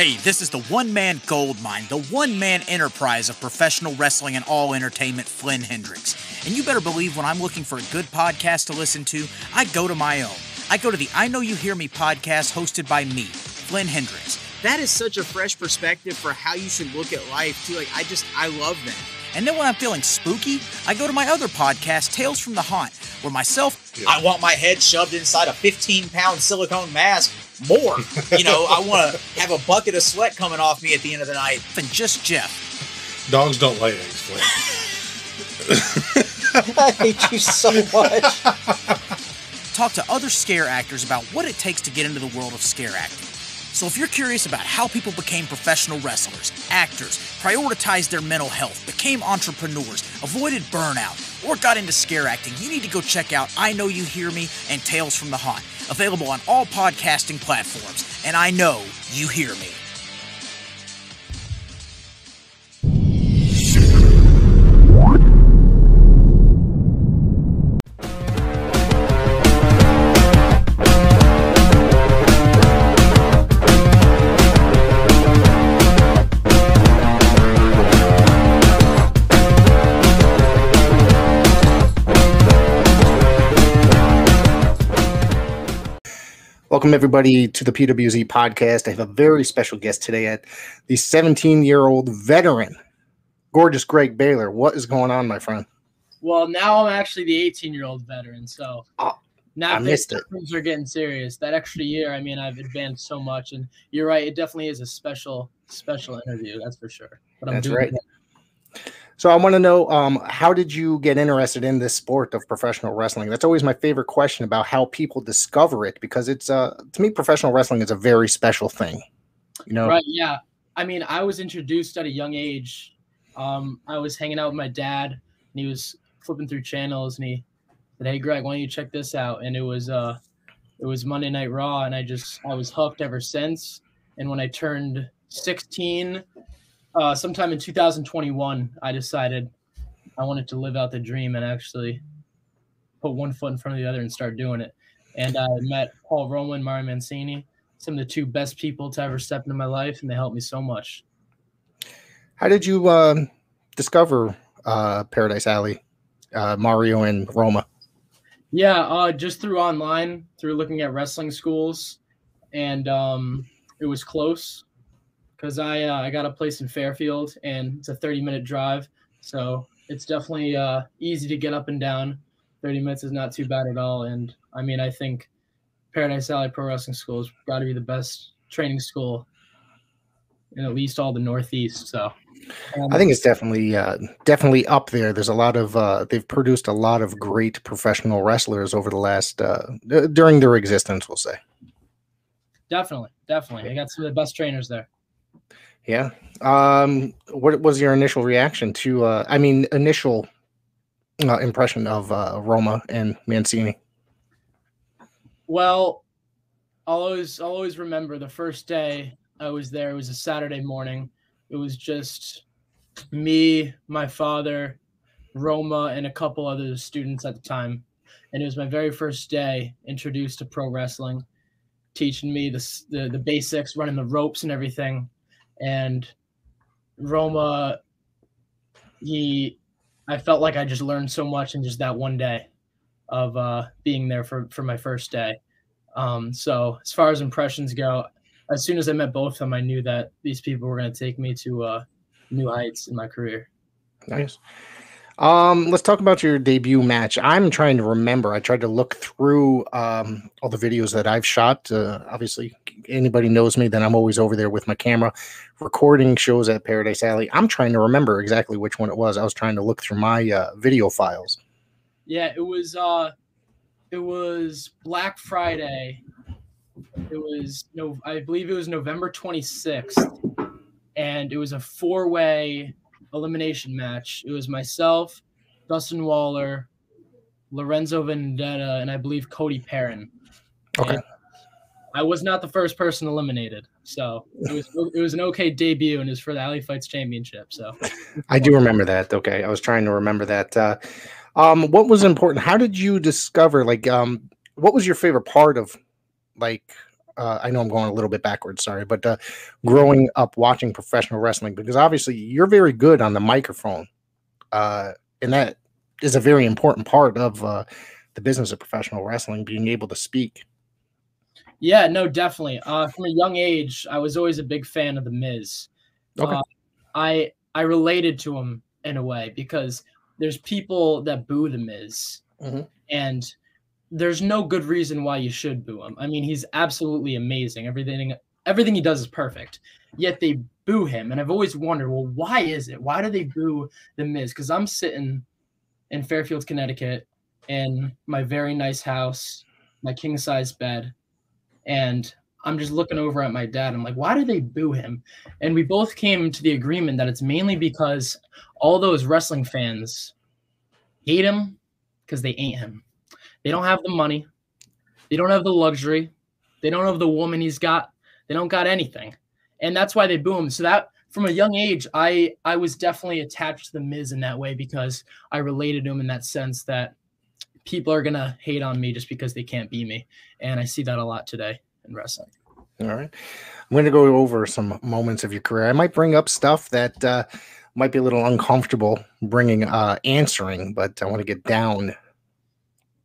Hey, this is the one man gold mine, the one man enterprise of professional wrestling and all entertainment, Flynn Hendricks. And you better believe when I'm looking for a good podcast to listen to, I go to my own. I go to the I Know You Hear Me podcast hosted by me, Flynn Hendricks. That is such a fresh perspective for how you should look at life, too. Like, I just, I love that. And then when I'm feeling spooky, I go to my other podcast, Tales from the Haunt, where myself, I want my head shoved inside a 15 pound silicone mask more. You know, I want to have a bucket of sweat coming off me at the end of the night. than just Jeff. Dogs don't lay eggs, Flynn. I hate you so much. talk to other scare actors about what it takes to get into the world of scare acting. So if you're curious about how people became professional wrestlers, actors, prioritized their mental health, became entrepreneurs, avoided burnout, or got into scare acting, you need to go check out I Know You Hear Me and Tales from the Haunt, available on all podcasting platforms. And I know you hear me. Welcome, everybody, to the PWZ podcast. I have a very special guest today at the 17 year old veteran, gorgeous Greg Baylor. What is going on, my friend? Well, now I'm actually the 18 year old veteran. So Oh, now things are getting serious. That extra year, I mean, I've advanced so much. And you're right. It definitely is a special, special interview. That's for sure. But I'm That's doing right. it. So, I want to know um, how did you get interested in this sport of professional wrestling? That's always my favorite question about how people discover it because it's, uh, to me, professional wrestling is a very special thing. You know, Right. Yeah. I mean, I was introduced at a young age. Um, I was hanging out with my dad, and he was flipping through channels, and he said, "Hey, Greg, why don't you check this out?" And it was uh, it was Monday Night Raw, and I just I was hooked ever since. And when I turned 16, uh, sometime in 2021, I decided I wanted to live out the dream and actually put one foot in front of the other and start doing it. And I met Paul Roma and Mario Mancini, some of the two best people to ever step into my life, and they helped me so much. how did you um, discover uh, Paradise Alley, uh, Mario and Roma? Yeah, uh, just through online, through looking at wrestling schools, and um, it was close because I uh, I got a place in Fairfield, and it's a 30 minute drive, so it's definitely uh, easy to get up and down. 30 minutes is not too bad at all, and I mean I think Paradise Alley Pro Wrestling School has got to be the best training school in at least all the Northeast. So um, I think it's definitely uh, definitely up there. There's a lot of uh, they've produced a lot of great professional wrestlers over the last uh, d- during their existence. We'll say, definitely, definitely, they got some of the best trainers there. Yeah. Um, what was your initial reaction to? Uh, I mean, initial uh, impression of uh, Roma and Mancini. Well, I'll always I'll always remember the first day I was there. It was a Saturday morning. It was just me, my father, Roma, and a couple other students at the time. And it was my very first day introduced to pro wrestling, teaching me the the, the basics, running the ropes and everything. And Roma, he, I felt like I just learned so much in just that one day of uh, being there for for my first day. Um, so as far as impressions go, as soon as I met both of them, I knew that these people were going to take me to uh, new heights in my career. Nice. Um, let's talk about your debut match. I'm trying to remember. I tried to look through um, all the videos that I've shot. Uh, obviously, anybody knows me, then I'm always over there with my camera recording shows at Paradise Alley. I'm trying to remember exactly which one it was. I was trying to look through my uh, video files. Yeah, it was uh, it was Black Friday. It was no, I believe it was November 26th, and it was a four-way elimination match. It was myself, Dustin Waller, Lorenzo Vendetta, and I believe Cody Perrin. Okay. And I was not the first person eliminated, so it was it was an okay debut, and it was for the Alley Fights Championship. So I do remember that. Okay, I was trying to remember that. Uh, um, what was important? How did you discover? Like, um, what was your favorite part of, like, uh, I know I'm going a little bit backwards, sorry, but uh, growing up watching professional wrestling because obviously you're very good on the microphone, uh, and that is a very important part of uh, the business of professional wrestling, being able to speak. Yeah, no, definitely. Uh, from a young age, I was always a big fan of the Miz. Okay. Uh, I I related to him in a way because there's people that boo the Miz, Mhm. and there's no good reason why you should boo him. I mean, he's absolutely amazing. Everything everything he does is perfect. Yet they boo him, and I've always wondered, well, why is it? Why do they boo the Miz? Because I'm sitting in Fairfield, Connecticut, in my very nice house, my king size bed, and I'm just looking over at my dad. I'm like, why do they boo him? And we both came to the agreement that it's mainly because all those wrestling fans hate him because they ain't him. They don't have the money. They don't have the luxury. They don't have the woman he's got. They don't got anything. And that's why they boo him. So that from a young age, I I was definitely attached to the Miz in that way because I related to him in that sense that people are gonna hate on me just because they can't be me. And I see that a lot today in wrestling. All right. I'm going to go over some moments of your career. I might bring up stuff that uh, might be a little uncomfortable bringing uh, answering, but I want to get down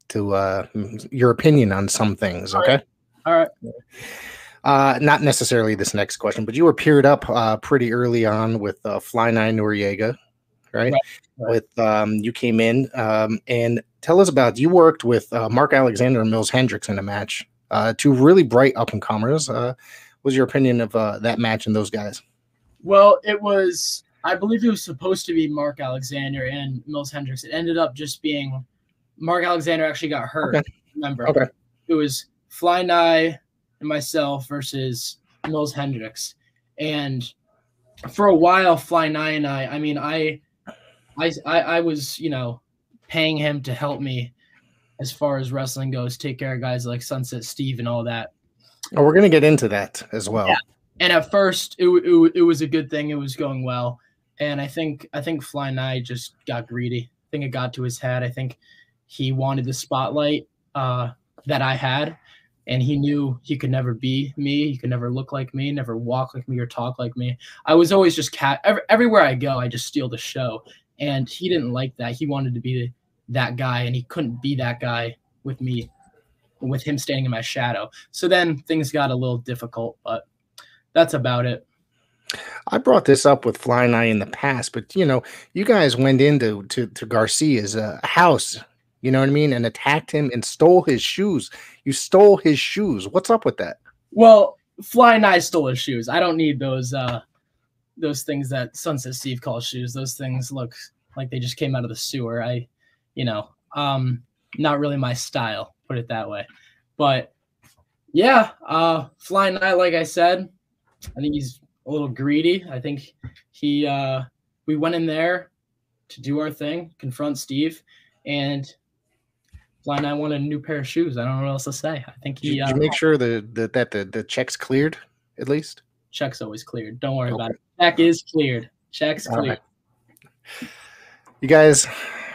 to uh, your opinion on some things. All Okay. All right. Uh, not necessarily this next question, but you were paired up uh, pretty early on with uh, Fly Ni Noreaga, right? Right, right. With um, you came in um, and tell us about you worked with uh, Mark Alexander and Mills Hendricks in a match. Uh, two really bright up and comers. Uh, what was your opinion of uh, that match and those guys? Well, it was I believe it was supposed to be Mark Alexander and Mills Hendricks. It ended up just being Mark Alexander actually got hurt. Okay. Remember? Okay. It was Fly Ni and myself versus Mills Hendricks. And for a while, Fly Ni and I, I mean, I I I, I was, you know, paying him to help me as far as wrestling goes, take care of guys like Sunset Steve and all that. Oh, we're going to get into that as well. Yeah. And at first, it, it, it was a good thing. It was going well, and I think I think Fly Ni just got greedy. I think it got to his head. I think he wanted the spotlight uh, that I had, and he knew he could never be me. He could never look like me, never walk like me, or talk like me. I was always just cat. Every, everywhere I go, I just steal the show, and he didn't like that. He wanted to be that guy, and he couldn't be that guy with me, with him standing in my shadow. So then things got a little difficult, but that's about it. I brought this up with Fly Eye in the past, but you know, you guys went into to, to Garcia's uh, house, you know what I mean, and attacked him and stole his shoes. You stole his shoes. What's up with that? Well, Fly and I stole his shoes. I don't need those uh those things that Sunset Steve calls shoes. Those things look like they just came out of the sewer. I, you know, um, not really my style, put it that way. But yeah, uh Fly I, like I said, I think he's a little greedy. I think he uh we went in there to do our thing, confront Steve, and And I wanted a new pair of shoes. I don't know what else to say. I think Did, he you- uh, make sure the, the that the, the checks cleared at least? check's always cleared. Don't worry about it. Check is cleared. Check's cleared. right. You guys,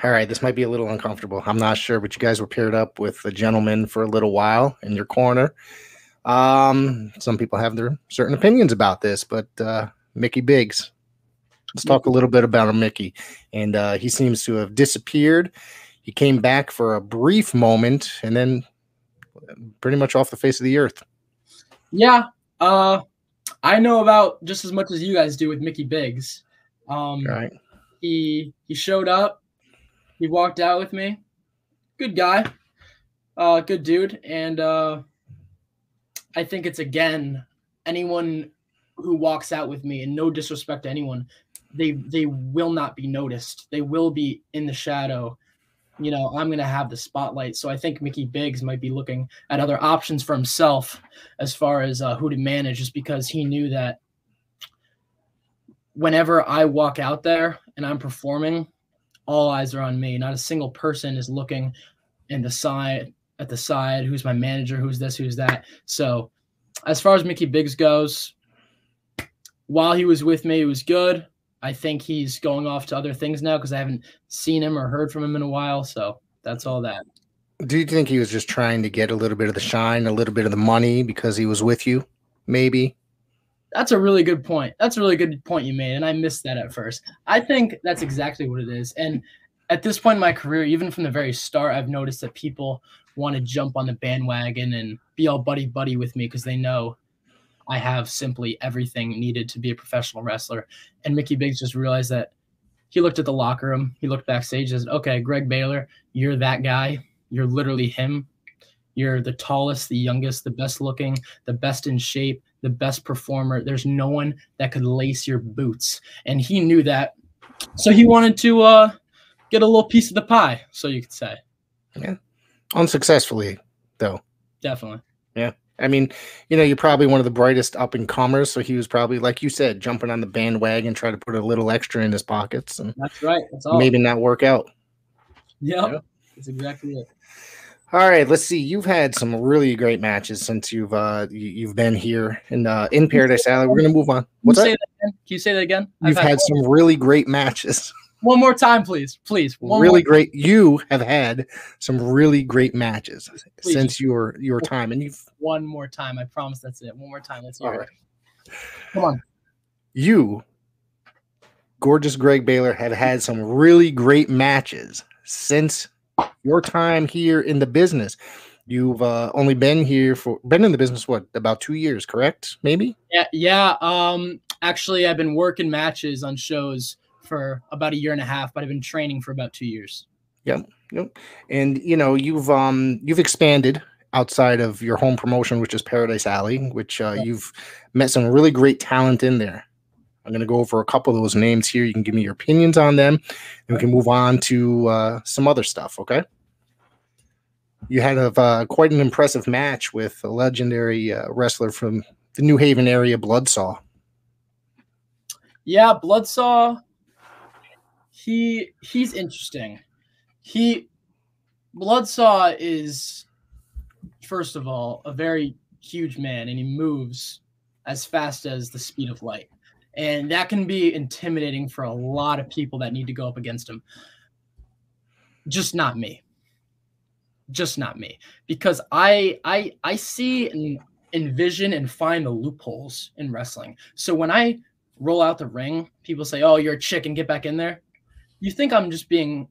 all right, this might be a little uncomfortable. I'm not sure, but you guys were paired up with a gentleman for a little while in your corner. Um, some people have their certain opinions about this, but uh, Mickey Biggs. Let's talk a little bit about Mickey. And uh, he seems to have disappeared. He came back for a brief moment and then pretty much off the face of the earth. Yeah. Uh I know about just as much as you guys do with Mickey Biggs. Um right. he he showed up, he walked out with me. Good guy. Uh good dude. And uh I think it's again anyone who walks out with me and no disrespect to anyone, they they will not be noticed. They will be in the shadow. You know, I'm gonna have the spotlight. So I think Mickey Biggs might be looking at other options for himself as far as uh, who to manage, just because he knew that whenever I walk out there and I'm performing, all eyes are on me. Not a single person is looking in the side at the side. Who's my manager? Who's this? Who's that? So, as far as Mickey Biggs goes, while he was with me, it was good. I think he's going off to other things now because I haven't seen him or heard from him in a while. So that's all that. Do you think he was just trying to get a little bit of the shine, a little bit of the money because he was with you? Maybe. That's a really good point. That's a really good point you made, and I missed that at first. I think that's exactly what it is. And at this point in my career, even from the very start, I've noticed that people want to jump on the bandwagon and be all buddy buddy with me because they know I have simply everything needed to be a professional wrestler. And Mickey Biggs just realized that he looked at the locker room, he looked backstage, and said, "Okay, Greg Baylor, you're that guy. You're literally him. You're the tallest, the youngest, the best looking, the best in shape, the best performer. There's no one that could lace your boots." And he knew that, so he wanted to uh, get a little piece of the pie, so you could say. Yeah, unsuccessfully though. Definitely. I mean, you know, you're probably one of the brightest up and comers, so he was probably, like you said, jumping on the bandwagon, trying to put a little extra in his pockets, and That's right. That's all. maybe not work out. Yep. Yeah. That's exactly it. All right, let's see. You've had some really great matches since you've uh you, you've been here in uh in Paradise Alley. We're gonna move on. Can you What's say that? that again? Can you say that again? I've You've had some really great matches. one more time, please, please. One really more. great. You have had some really great matches Please. since your your time, and you've One more time. I promise that's it. One more time. Let's hear all it. Come on. You, gorgeous Greg Baylor, have had some really great matches since your time here in the business. You've uh, only been here for been in the business what about two years, correct? Maybe. Yeah, yeah. Um, actually, I've been working matches on shows for about a year and a half, but I've been training for about two years. Yep. Yep. And you know you've um you've expanded outside of your home promotion, which is Paradise Alley, which uh, Yeah. you've met some really great talent in there. I'm going to go over a couple of those names here. You can give me your opinions on them, and we can move on to uh, some other stuff. Okay. You had a uh, quite an impressive match with a legendary uh, wrestler from the New Haven area, Bloodsaw. Yeah, Bloodsaw. He he's interesting. He Bloodsaw is first of all a very huge man, and he moves as fast as the speed of light, and that can be intimidating for a lot of people that need to go up against him. Just not me. Just not me, because I I I see and envision and find the loopholes in wrestling. So when I roll out the ring, people say, "Oh, you're a chicken, get back in there." You think I'm just being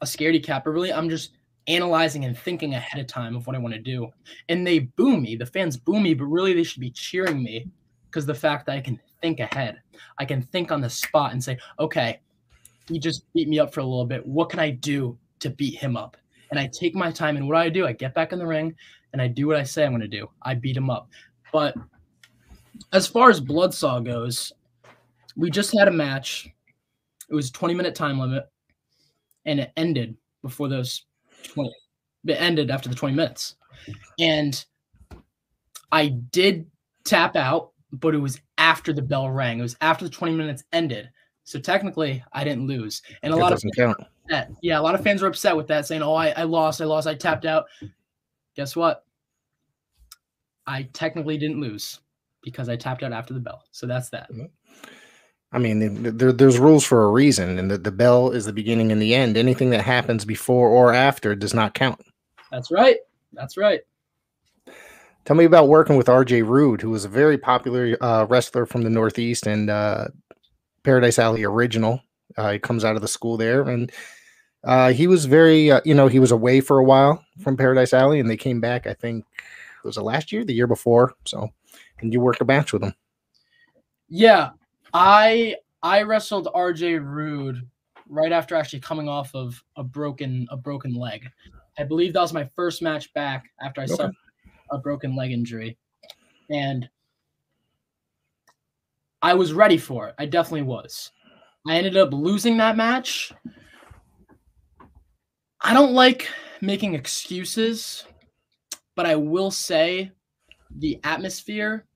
a scaredy cat, but really I'm just analyzing and thinking ahead of time of what I want to do. And they boo me. The fans boo me, but really they should be cheering me because the fact that I can think ahead. I can think on the spot and say, "Okay, he just beat me up for a little bit. What can I do to beat him up?" And I take my time and what do I do? I get back in the ring and I do what I say I'm going to do. I beat him up. But as far as Bloodsaw goes, we just had a match. It was a 20 minute time limit, and it ended before those 20. It ended after the 20 minutes. And I did tap out, but it was after the bell rang. It was after the 20 minutes ended. So technically, I didn't lose. And a That lot of doesn't count. upset. Yeah, a lot of fans were upset with that, saying, "Oh, I, I lost, I lost, I tapped out." Guess what? I technically didn't lose because I tapped out after the bell. So that's that. Mm-hmm. I mean, there, there's rules for a reason, and the, the bell is the beginning and the end. Anything that happens before or after does not count. That's right. That's right. Tell me about working with RJ Rude, who was a very popular uh, wrestler from the Northeast and uh, Paradise Alley original. Uh, he comes out of the school there, and uh, he was very, uh, you know, he was away for a while from Paradise Alley, and they came back. I think it was the last year, the year before. So, and you worked a match with him. Yeah, I I wrestled RJ Rude right after actually coming off of a broken a broken leg. I believe that was my first match back after I Okay. suffered a broken leg injury, and I was ready for it. I definitely was. I ended up losing that match. I don't like making excuses, but I will say the atmosphere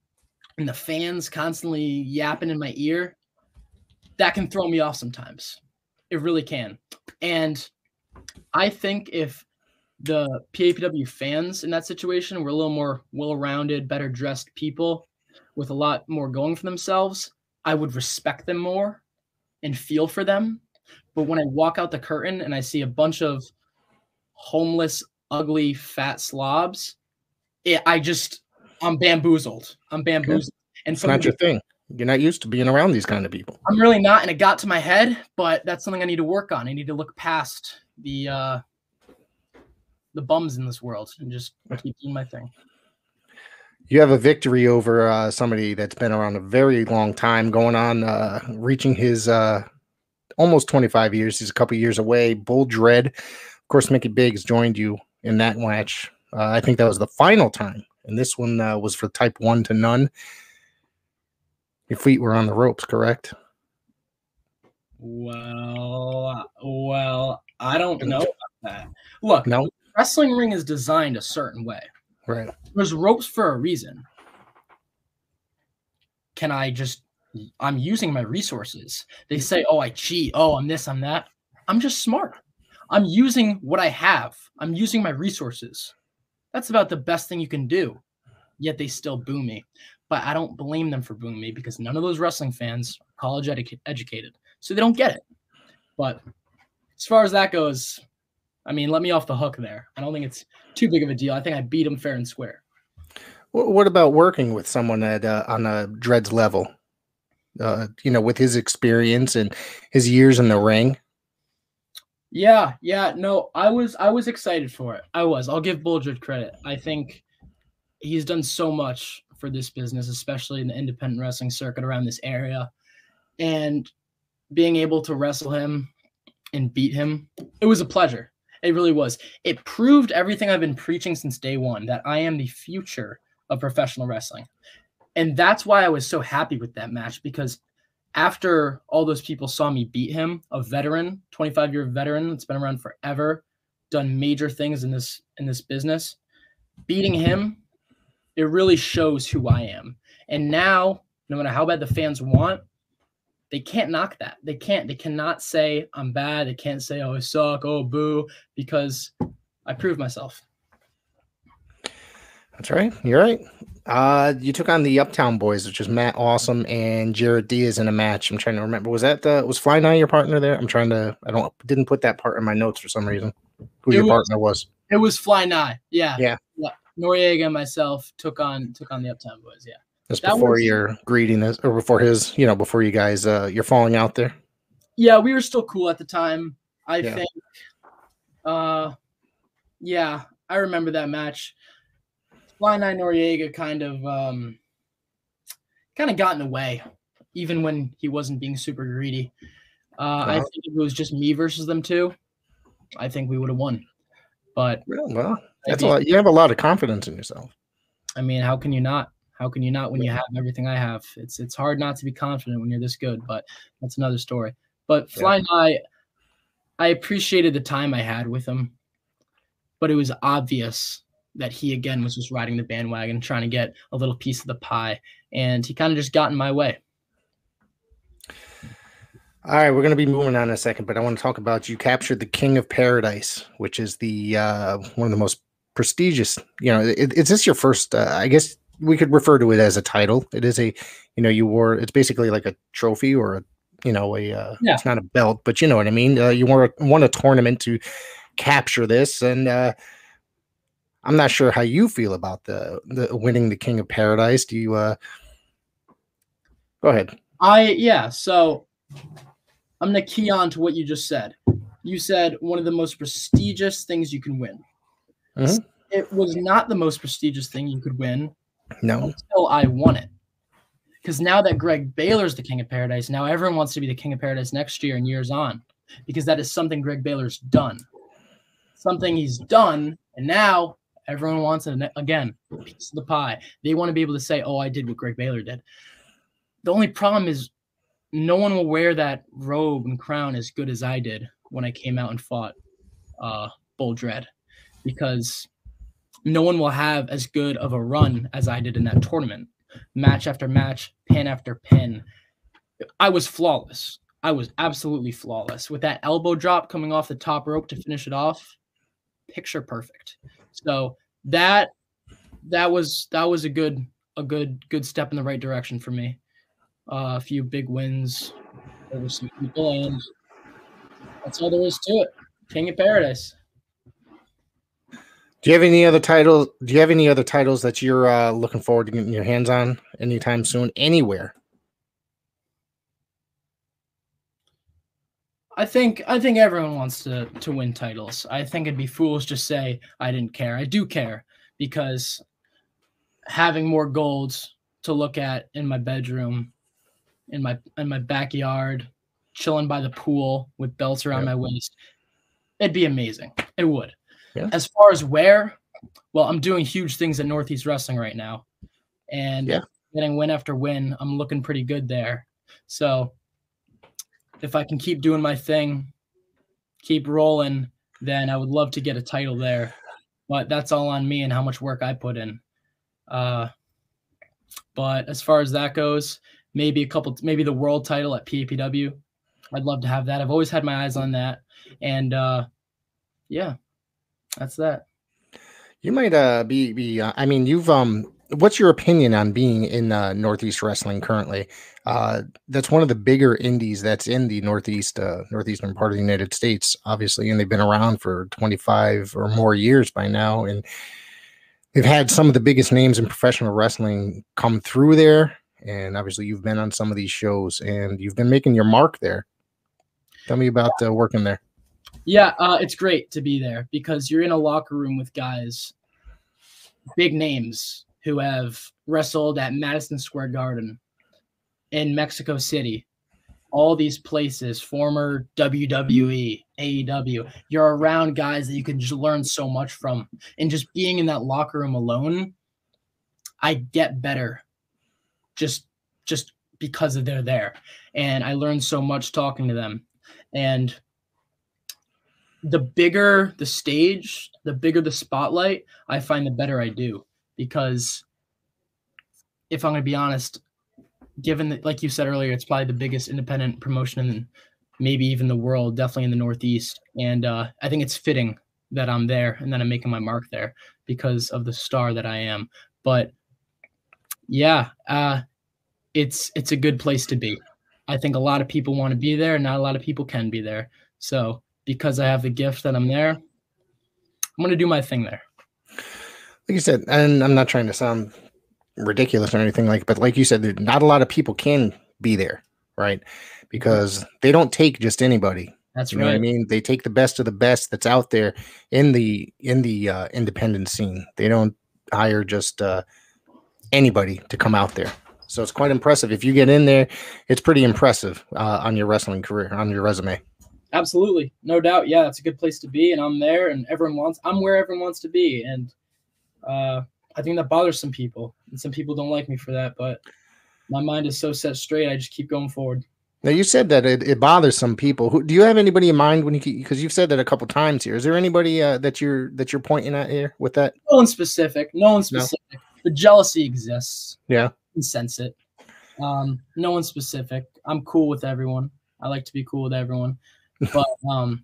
and the fans constantly yapping in my ear, that can throw me off sometimes. It really can. And I think if the PAPW fans in that situation were a little more well rounded, better dressed people with a lot more going for themselves, I would respect them more and feel for them. But when I walk out the curtain and I see a bunch of homeless ugly fat slobs, it, I just I'm bamboozled. I'm bamboozled. And It's not your thing. You're not used to being around these kind of people. I'm really not, and it got to my head, but that's something I need to work on. I need to look past the uh the bums in this world and just keep doing my thing. You have a victory over uh, somebody that's been around a very long time, going on, uh, reaching his uh, almost 25 years. He's a couple years away. Bull Dread. Of course, Mickey Biggs joined you in that match. Uh, I think that was the final time. And this one uh, was for type one to none. Your feet were on the ropes, correct? Well, well, I don't know about that. Look, No? wrestling ring is designed a certain way. Right. There's ropes for a reason. Can I just I'm using my resources. They say, "Oh, I cheat. Oh, I'm this, I'm that." I'm just smart. I'm using what I have. I'm using my resources. That's about the best thing you can do. Yet they still boo me. But I don't blame them for booing me because none of those wrestling fans are college edu- educated. So they don't get it. But as far as that goes, I mean, let me off the hook there. I don't think it's too big of a deal. I think I beat him fair and square. What about working with someone at uh, on a dreads level? Uh, you know, with his experience and his years in the ring. Yeah, yeah, no, I was I was excited for it. I was. I'll give Bulldred credit. I think he's done so much for this business, especially in the independent wrestling circuit around this area. And being able to wrestle him and beat him, it was a pleasure. It really was. It proved everything I've been preaching since day one that I am the future of professional wrestling. And that's why I was so happy with that match because after all those people saw me beat him, a veteran, 25 year veteran that's been around forever, done major things in this in this business, beating him, it really shows who I am. And now, no matter how bad the fans want, they can't knock that. They can't. They cannot say I'm bad. They can't say oh I suck, oh boo, because I proved myself. That's right. You're right. Uh, you took on the Uptown Boys, which is Matt Awesome and Jared Diaz in a match. I'm trying to remember. Was that the was Fly Ni your partner there? I'm trying to. I don't didn't put that part in my notes for some reason. Who It your was- partner was? It was Fly Ni. Yeah. Yeah. Yeah. Noreaga and myself took on took on the Uptown Boys. Yeah. Just that before was- your greeting this, or before his, you know, before you guys, uh, you're falling out there. Yeah, we were still cool at the time. I Yeah. think. Uh, yeah, I remember that match. Fly Ni Noreaga kind of um, kind of got in the way, even when he wasn't being super greedy. Uh, I Uh-huh. think if it was just me versus them two, I think we would have won. But Well, well that's a lot. You have a lot of confidence in yourself. I mean, how can you not? How can you not when you have everything I have? It's it's hard not to be confident when you're this good, but that's another story. But Yeah. Fly Ni, I appreciated the time I had with him, but it was obvious that he again was just riding the bandwagon, trying to get a little piece of the pie, and he kind of just got in my way. All right, we're going to be moving on in a second, but I want to talk about you captured the King of Paradise, which is the uh, one of the most prestigious. You know, it, is this your first? Uh, I guess we could refer to it as a title. It is a, you know, you wore. It's basically like a trophy or a, you know, a. Uh, Yeah. It's not a belt, but you know what I mean. Uh, you wore won a tournament to capture this, and uh, I'm not sure how you feel about the the winning the King of Paradise. Do you? uh Go ahead. I yeah, so I'm gonna key on to what you just said. You said one of the most prestigious things you can win. Mhm. It was not the most prestigious thing you could win No. until I won it. Because now that Greg Baylor's the king of paradise, now everyone wants to be the king of paradise next year and years on. Because that is something Greg Baylor's done. Something he's done, and now everyone wants it again. Piece of the pie. They want to be able to say, Oh, I did what Greg Baylor did. The only problem is no one will wear that robe and crown as good as I did when I came out and fought uh, Bull Dread because no one will have as good of a run as I did in that tournament. Match after match, pin after pin. I was flawless. I was absolutely flawless with that elbow drop coming off the top rope to finish it off. Picture perfect. So that that was that was a good a good good step in the right direction for me. Uh, a few big wins over some people, and that's all there is to it. King of Paradise. Do you have any other titles? Do you have any other titles that you're uh, looking forward to getting your hands on anytime soon, anywhere? I think I think everyone wants to to win titles. I think it'd be foolish to say I didn't care. I do care because having more golds to look at in my bedroom, in my in my backyard, chilling by the pool with belts around Yep. my waist, it'd be amazing. It would. Yeah. As far as where, well, I'm doing huge things at Northeast Wrestling right now, and Yeah. getting win after win. I'm looking pretty good there. So if I can keep doing my thing, keep rolling, then I would love to get a title there. But that's all on me and how much work I put in. Uh, but as far as that goes, maybe a couple, maybe the world title at PAPW. I'd love to have that. I've always had my eyes on that, and uh, yeah, that's that. You might uh, be be. Uh, I mean, you've um. What's your opinion on being in uh, Northeast Wrestling currently? Uh, that's one of the bigger indies that's in the Northeast uh, northeastern part of the United States, obviously, and they've been around for 25 or more years by now, and they've had some of the biggest names in professional wrestling come through there. And obviously, you've been on some of these shows, and you've been making your mark there. Tell me about uh, working there. Yeah, uh, it's great to be there because you're in a locker room with guys, big names who have wrestled at Madison Square Garden in Mexico City. All these places, former WWE, AEW, you're around guys that you can just learn so much from. And just being in that locker room alone, I get better just just because of they're there. And I learned so much talking to them. And the bigger the stage, the bigger the spotlight, I find the better I do. Because if I'm going to be honest, given that, like you said earlier, it's probably the biggest independent promotion in maybe even the world, definitely in the Northeast. And uh, I think it's fitting that I'm there and that I'm making my mark there because of the star that I am. But yeah, uh, it's it's a good place to be. I think a lot of people want to be there, and not a lot of people can be there. So because I have the gift that I'm there, I'm gonna do my thing there. Like you said, and I'm not trying to sound ridiculous or anything like, but like you said, not a lot of people can be there, right? Because they don't take just anybody. That's You know what I mean? They take the best of the best that's out there in the in the uh, independent scene. They don't hire just uh, anybody to come out there. So it's quite impressive. If you get in there, it's pretty impressive uh, on your wrestling career, on your resume. Absolutely, no doubt. Yeah, it's a good place to be, and I'm there, and everyone wants. I'm where everyone wants to be, and uh, I think that bothers some people, and some people don't like me for that. But my mind is so set straight. I just keep going forward. Now you said that it, it bothers some people. Who do you have anybody in mind when you because you've said that a couple times here? Is there anybody uh, that you're that you're pointing at here with that? No one specific. No one No. specific. The jealousy exists. Yeah. You can sense it. Um, no one specific. I'm cool with everyone. I like to be cool with everyone. But um,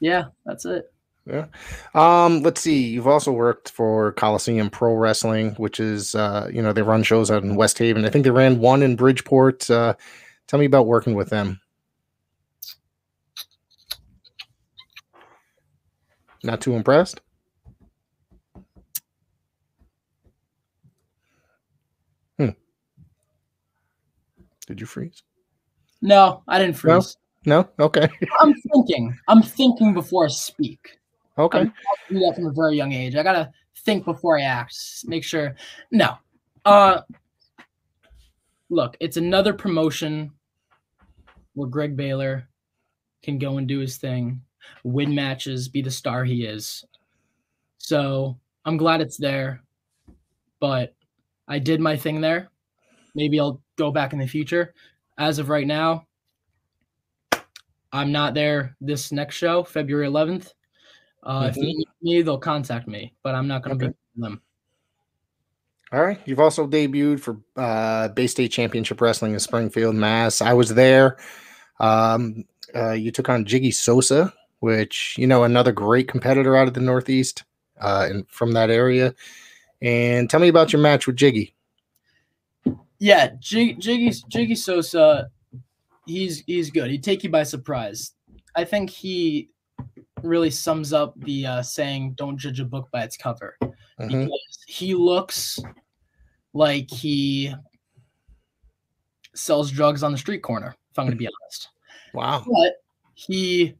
yeah, that's it. Um, let's see. You've also worked for Coliseum Pro Wrestling, which is uh, you know, they run shows out in West Haven. I think they ran one in Bridgeport. Uh, tell me about working with them. Not too impressed? Hmm. Did you freeze? No, I didn't No? freeze. No? Okay. I'm thinking. I'm thinking before I speak. Okay. I do that from a very young age. I gotta think before I act. Make sure. No. Uh look, it's another promotion where Greg Baylor can go and do his thing, win matches, be the star he is. So I'm glad it's there. But I did my thing there. Maybe I'll go back in the future. As of right now, I'm not there this next show, February 11th. Uh, If they need me, they'll contact me, but I'm not going to Okay. be them. All right. You've also debuted for uh, Bay State Championship Wrestling in Springfield, Mass. I was there. Um, uh, you took on Jiggy Sosa, which you know another great competitor out of the Northeast, uh, and from that area. And tell me about your match with Jiggy. Yeah, Jig, Jiggy Jiggy Sosa, he's he's good. He'd take you by surprise. I think he really sums up the uh, saying "Don't judge a book by its cover." Mhm. Because he looks like he sells drugs on the street corner. If I'm going to be honest, Wow. but he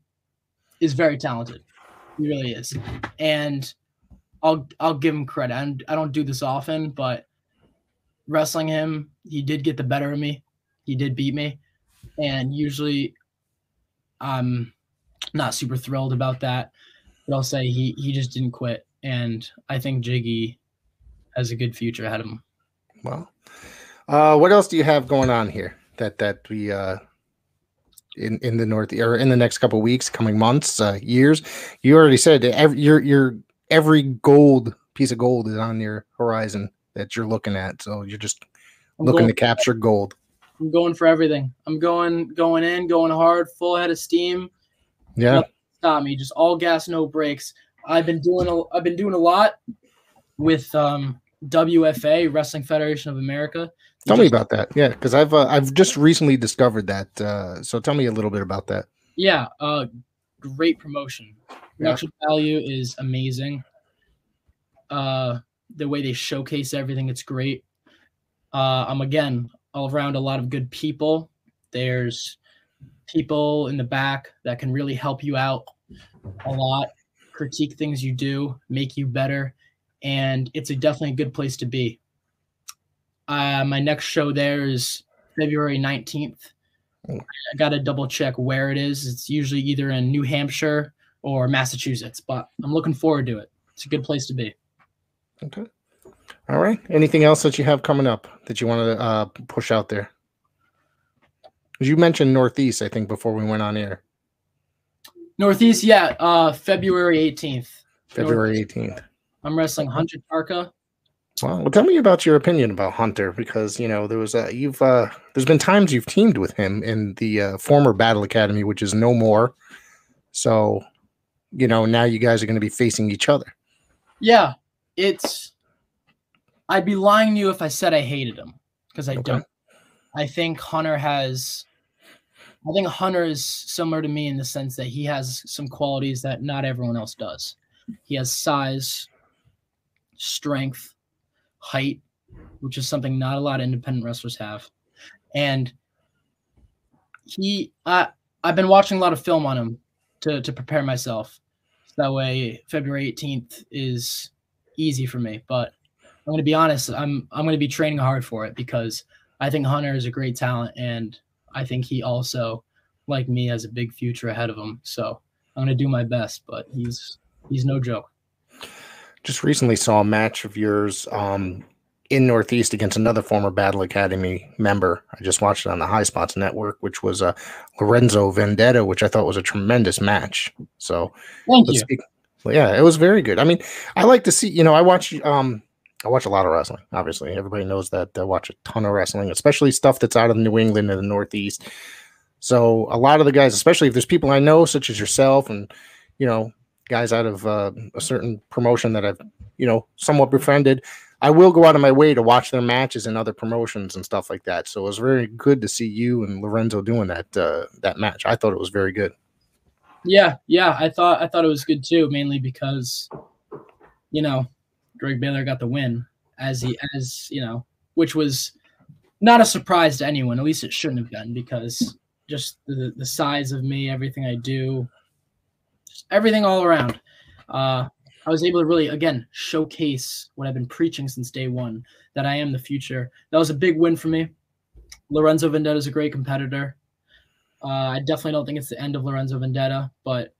is very talented. He really is, and I'll I'll give him credit. I'm, I don't do this often, but wrestling him, he did get the better of me. He did beat me, and usually I'm not super thrilled about that. But I'll say he he just didn't quit, and I think Jiggy has a good future ahead of him. Well, uh, what else do you have going on here that that we uh, in in the north or in the next couple weeks, coming months, uh, years? You already said that every your your every gold piece of gold is on your horizon that you're looking at. So you're just I'm looking to capture gold. I'm going for everything. I'm going going in, going hard, full head of steam. Yeah. stop me. Just all gas, no brakes. I've been doing a I've been doing a lot with um, WFA Wrestling Federation of America. Tell me about that. Yeah, because I've uh, I've just recently discovered that. Uh, so tell me a little bit about that. Yeah, uh, great promotion. Yeah. Production value is amazing. Uh, the way they showcase everything, it's great. Uh, I'm again all around a lot of good people. There's people in the back that can really help you out a lot, critique things you do, make you better, and it's a definitely a good place to be. Uh, my next show there is February 19th. Oh. I got to double check where it is. It's usually either in New Hampshire or Massachusetts, but I'm looking forward to it. It's a good place to be. Okay. All right. Anything else that you have coming up that you want to uh, push out there? 'Cause You mentioned Northeast, I think, before we went on air. Northeast, yeah, uh, February 18th. February 18th. I'm wrestling Hunter Tarka. Well, well, tell me about your opinion about Hunter because you know there was a you've uh, there's been times you've teamed with him in the uh, former Battle Academy, which is no more. So, you know, now you guys are going to be facing each other. Yeah, it's. I'd be lying to you if I said I hated him because I Okay. don't. I think Hunter has. I think Hunter is similar to me in the sense that he has some qualities that not everyone else does. He has size, strength, height, which is something not a lot of independent wrestlers have. And he, I, I've been watching a lot of film on him to to prepare myself. That way, February 18th is easy for me. But I'm going to be honest. I'm I'm going to be training hard for it because I think Hunter is a great talent, and I think he also, like me, has a big future ahead of him. So I'm going to do my best. But he's he's no joke. Just recently saw a match of yours um, in Northeast against another former Battle Academy member. I just watched it on the High Spots Network, which was uh, Lorenzo Vendetta, which I thought was a tremendous match. So Thank you. speak. Yeah, it was very good. I mean, I like to see. You know, I watch. Um, I watch a lot of wrestling. Obviously, everybody knows that. I watch a ton of wrestling, especially stuff that's out of New England and the Northeast. So a lot of the guys, especially if there's people I know, such as yourself, and you know, guys out of uh, a certain promotion that I've you know somewhat befriended, I will go out of my way to watch their matches and other promotions and stuff like that. So it was very good to see you and Lorenzo doing that uh, that match. I thought it was very good. Yeah, yeah. I thought I thought it was good too, mainly because, you know, Greg Baylor got the win as he as you know, which was not a surprise to anyone. At least it shouldn't have been because just the the size of me, everything I do, everything all around. Uh, I was able to really again showcase what I've been preaching since day one that I am the future. That was a big win for me. Lorenzo Vendetta is a great competitor. Uh, I definitely don't think it's the end of Lorenzo Vendetta, but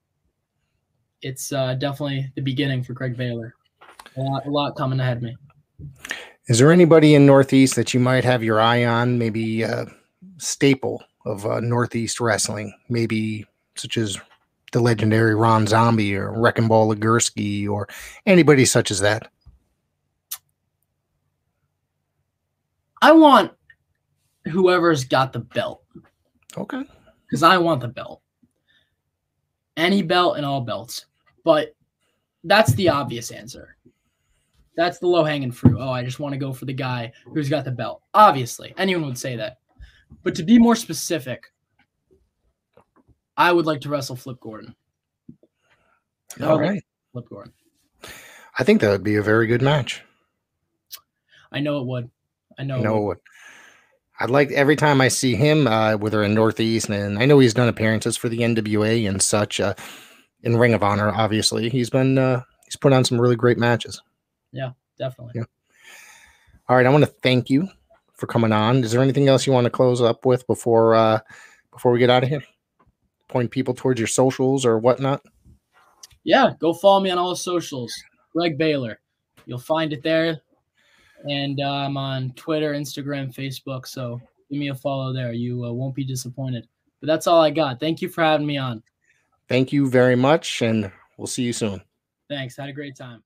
it's uh, definitely the beginning for Greg Baylor. A lot, a lot coming ahead of me. Is there anybody in Northeast that you might have your eye on? Maybe a staple of uh, Northeast wrestling, maybe such as the legendary Ron Zombie or Wrecking Ball Legursky or anybody such as that. I want whoever's got the belt Okay. because I want the belt. Any belt and all belts. But that's the obvious answer. That's the low hanging fruit. Oh, I just want to go for the guy who's got the belt. Obviously, anyone would say that. But to be more specific, I would like to wrestle Flip Gordon. All right. Flip Gordon. I think that would be a very good match. I know it would. I know. I it know would. it would. I'd like every time I see him, uh, whether in Northeast, and I know he's done appearances for the NWA and such, uh, in Ring of Honor. Obviously, he's been uh, he's put on some really great matches. Yeah, definitely. Yeah. All right, I want to thank you for coming on. Is there anything else you want to close up with before uh, before we get out of here? Point people towards your socials or whatnot. Yeah, go follow me on all the socials. Greg Baylor. You'll find it there. And uh, I'm on Twitter, Instagram, Facebook. So give me a follow there. You uh, won't be disappointed. But that's all I got. Thank you for having me on. Thank you very much, and we'll see you soon. Thanks. Had a great time.